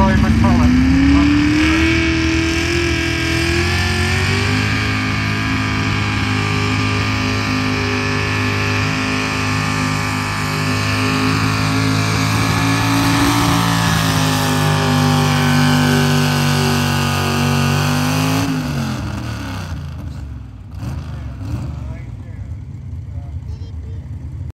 Roy McCullough.